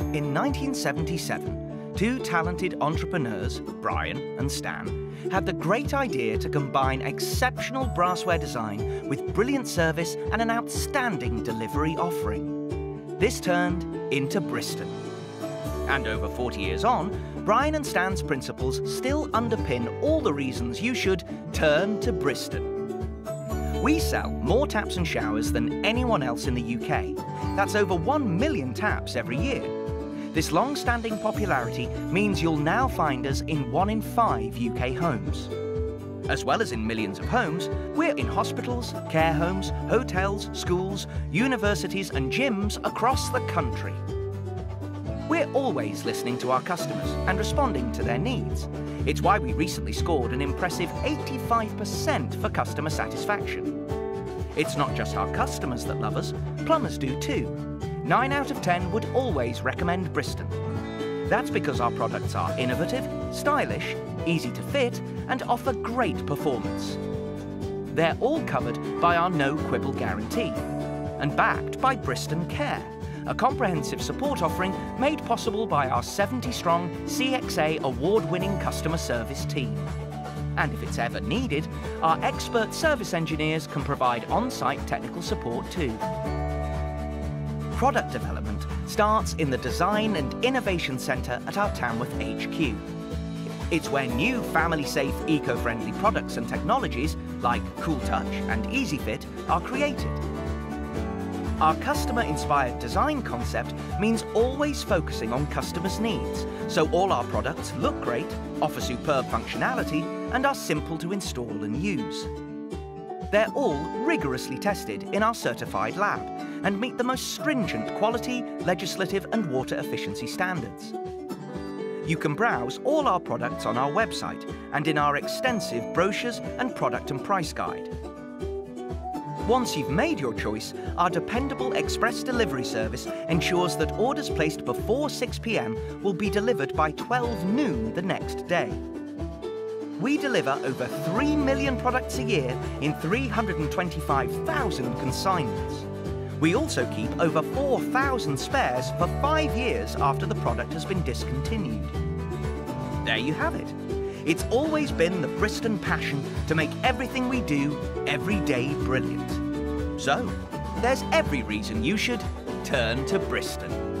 In 1977, two talented entrepreneurs, Brian and Stan, had the great idea to combine exceptional brassware design with brilliant service and an outstanding delivery offering. This turned into Bristan. And over 40 years on, Brian and Stan's principles still underpin all the reasons you should turn to Bristan. We sell more taps and showers than anyone else in the UK. That's over 1 million taps every year. This long-standing popularity means you'll now find us in one in five UK homes. As well as in millions of homes, we're in hospitals, care homes, hotels, schools, universities and gyms across the country. We're always listening to our customers and responding to their needs. It's why we recently scored an impressive 85% for customer satisfaction. It's not just our customers that love us, plumbers do too. 9 out of 10 would always recommend Bristan. That's because our products are innovative, stylish, easy to fit and offer great performance. They're all covered by our no quibble guarantee and backed by Bristan Care, a comprehensive support offering made possible by our 70-strong CXA award-winning customer service team. And if it's ever needed, our expert service engineers can provide on-site technical support too. Product development starts in the Design and Innovation Centre at our Tamworth HQ. It's where new family-safe, eco-friendly products and technologies like Cool Touch and EasyFit are created our customer-inspired design concept means always focusing on customers' needs, so all our products look great, offer superb functionality, and are simple to install and use. They're all rigorously tested in our certified lab and meet the most stringent quality, legislative and water efficiency standards. You can browse all our products on our website and in our extensive brochures and product and price guide. Once you've made your choice, our dependable express delivery service ensures that orders placed before 6pm will be delivered by 12 noon the next day. We deliver over 3 million products a year in 325,000 consignments. We also keep over 4,000 spares for five years after the product has been discontinued. There you have it. It's always been the Bristan passion to make everything we do every day brilliant. So, there's every reason you should turn to Bristan.